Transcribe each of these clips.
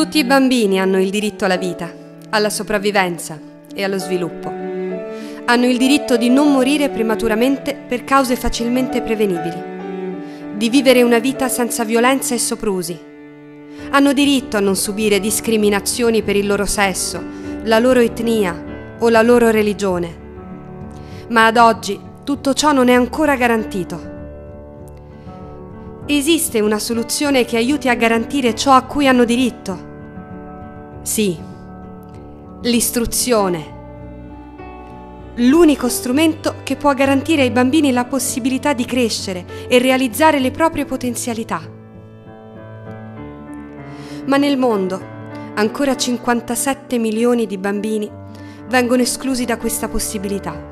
Tutti i bambini hanno il diritto alla vita, alla sopravvivenza e allo sviluppo. Hanno il diritto di non morire prematuramente per cause facilmente prevenibili, di vivere una vita senza violenza e soprusi. Hanno diritto a non subire discriminazioni per il loro sesso, la loro etnia o la loro religione. Ma ad oggi tutto ciò non è ancora garantito. Esiste una soluzione che aiuti a garantire ciò a cui hanno diritto? Sì, l'istruzione. L'unico strumento che può garantire ai bambini la possibilità di crescere e realizzare le proprie potenzialità. Ma nel mondo ancora 57 milioni di bambini vengono esclusi da questa possibilità.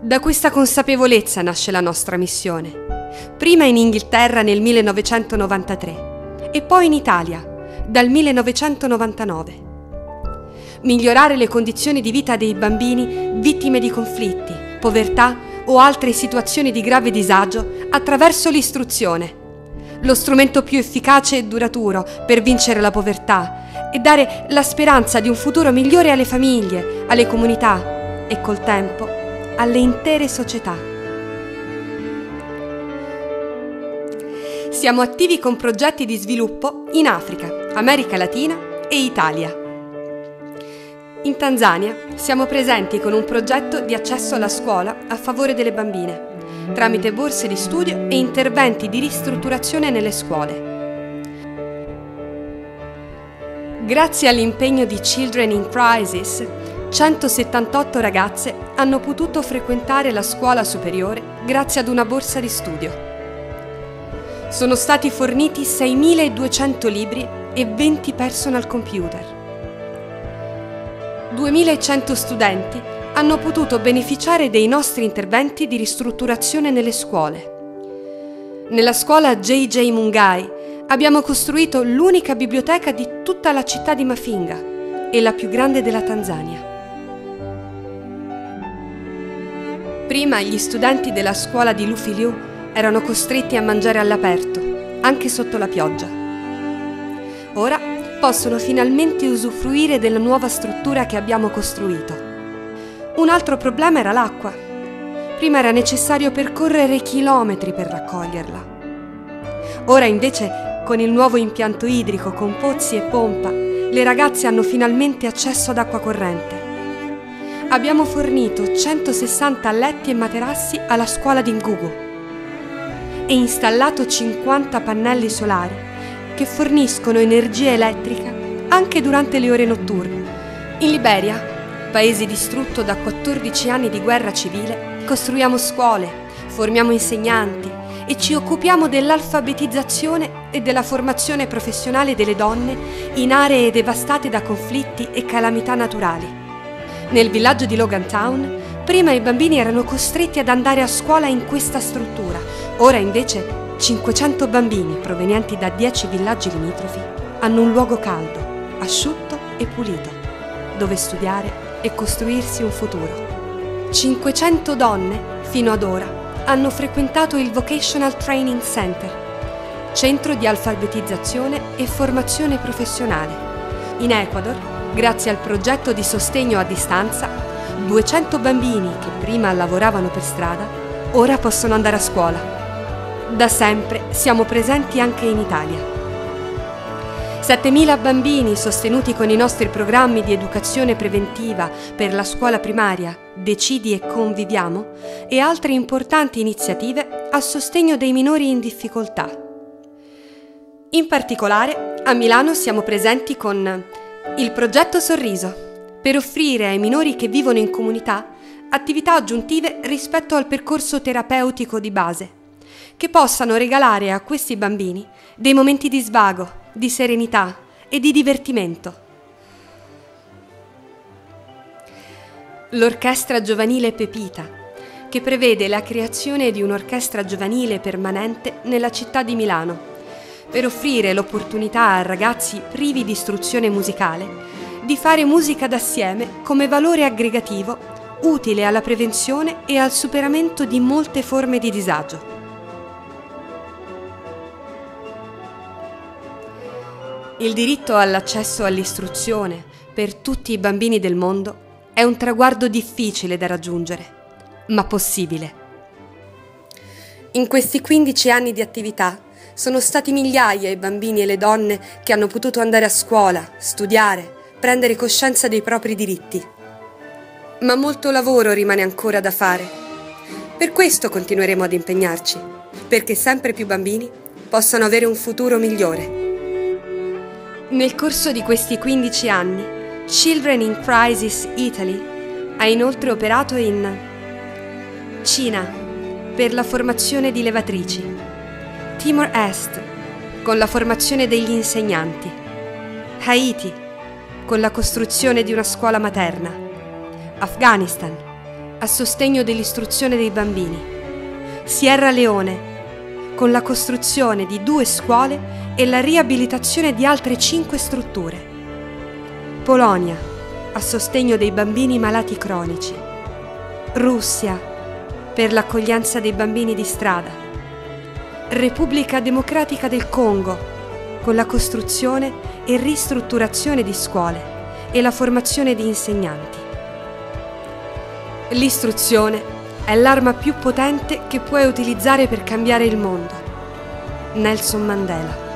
Da questa consapevolezza nasce la nostra missione. Prima in Inghilterra nel 1993 e poi in Italia dal 1999. Migliorare le condizioni di vita dei bambini vittime di conflitti, povertà o altre situazioni di grave disagio attraverso l'istruzione. Lo strumento più efficace e duraturo per vincere la povertà e dare la speranza di un futuro migliore alle famiglie, alle comunità e col tempo alle intere società. Siamo attivi con progetti di sviluppo in Africa, America Latina e Italia. In Tanzania siamo presenti con un progetto di accesso alla scuola a favore delle bambine, tramite borse di studio e interventi di ristrutturazione nelle scuole. Grazie all'impegno di Children in Crisis, 178 ragazze hanno potuto frequentare la scuola superiore grazie ad una borsa di studio. Sono stati forniti 6.200 libri e 20 personal computer. 2.100 studenti hanno potuto beneficiare dei nostri interventi di ristrutturazione nelle scuole. Nella scuola JJ Mungai abbiamo costruito l'unica biblioteca di tutta la città di Mafinga e la più grande della Tanzania. Prima gli studenti della scuola di Lufiliu erano costretti a mangiare all'aperto, anche sotto la pioggia. Ora possono finalmente usufruire della nuova struttura che abbiamo costruito. Un altro problema era l'acqua. Prima era necessario percorrere chilometri per raccoglierla. Ora invece, con il nuovo impianto idrico con pozzi e pompa, le ragazze hanno finalmente accesso ad acqua corrente abbiamo fornito 160 letti e materassi alla scuola di Ngugu e installato 50 pannelli solari che forniscono energia elettrica anche durante le ore notturne. In Liberia, paese distrutto da 14 anni di guerra civile, costruiamo scuole, formiamo insegnanti e ci occupiamo dell'alfabetizzazione e della formazione professionale delle donne in aree devastate da conflitti e calamità naturali. Nel villaggio di Logan Town, prima i bambini erano costretti ad andare a scuola in questa struttura, ora invece 500 bambini provenienti da 10 villaggi limitrofi hanno un luogo caldo, asciutto e pulito, dove studiare e costruirsi un futuro. 500 donne, fino ad ora, hanno frequentato il Vocational Training Center, centro di alfabetizzazione e formazione professionale. In Ecuador Grazie al progetto di sostegno a distanza, 200 bambini che prima lavoravano per strada ora possono andare a scuola. Da sempre siamo presenti anche in Italia. 7.000 bambini sostenuti con i nostri programmi di educazione preventiva per la scuola primaria Decidi e Conviviamo e altre importanti iniziative a sostegno dei minori in difficoltà. In particolare, a Milano siamo presenti con il progetto Sorriso, per offrire ai minori che vivono in comunità attività aggiuntive rispetto al percorso terapeutico di base, che possano regalare a questi bambini dei momenti di svago, di serenità e di divertimento. L'Orchestra Giovanile Pepita, che prevede la creazione di un'orchestra giovanile permanente nella città di Milano per offrire l'opportunità a ragazzi privi di istruzione musicale di fare musica d'assieme come valore aggregativo utile alla prevenzione e al superamento di molte forme di disagio. Il diritto all'accesso all'istruzione per tutti i bambini del mondo è un traguardo difficile da raggiungere, ma possibile. In questi 15 anni di attività sono stati migliaia i bambini e le donne che hanno potuto andare a scuola, studiare, prendere coscienza dei propri diritti. Ma molto lavoro rimane ancora da fare. Per questo continueremo ad impegnarci, perché sempre più bambini possano avere un futuro migliore. Nel corso di questi 15 anni, Children in Crisis Italy ha inoltre operato in Cina per la formazione di levatrici, Timor Est con la formazione degli insegnanti, Haiti con la costruzione di una scuola materna, Afghanistan a sostegno dell'istruzione dei bambini, Sierra Leone con la costruzione di due scuole e la riabilitazione di altre cinque strutture. Polonia, a sostegno dei bambini malati cronici. Russia, per l'accoglienza dei bambini di strada. Repubblica Democratica del Congo, con la costruzione e ristrutturazione di scuole e la formazione di insegnanti. L'istruzione è l'arma più potente che puoi utilizzare per cambiare il mondo. Nelson Mandela